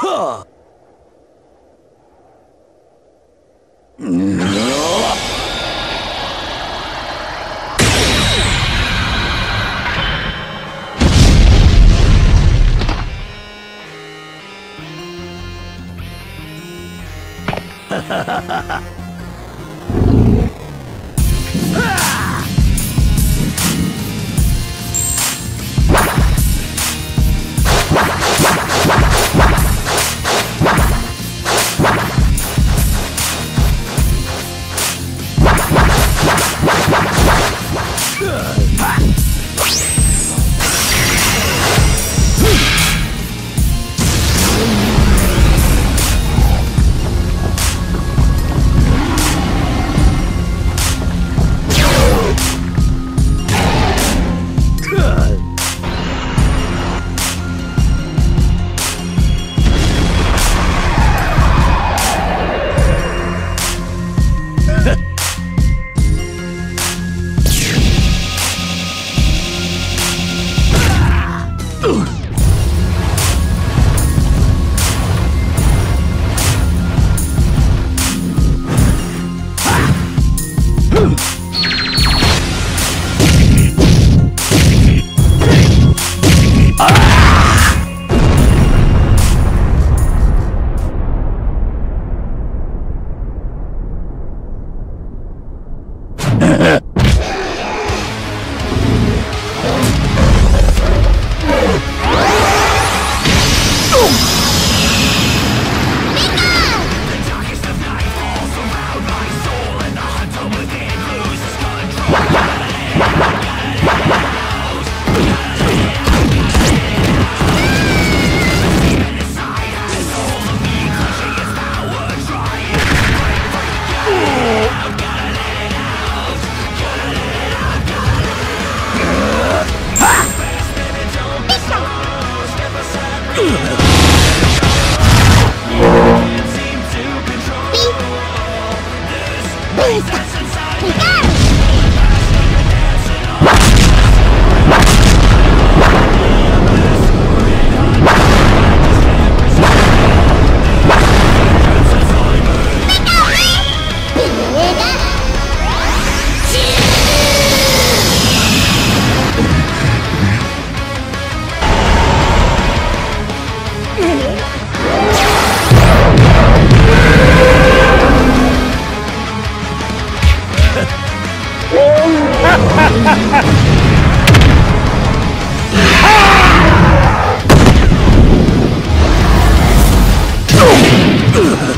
Huh! Ha ha ha ha ha! Ugh. Ugh! Ah!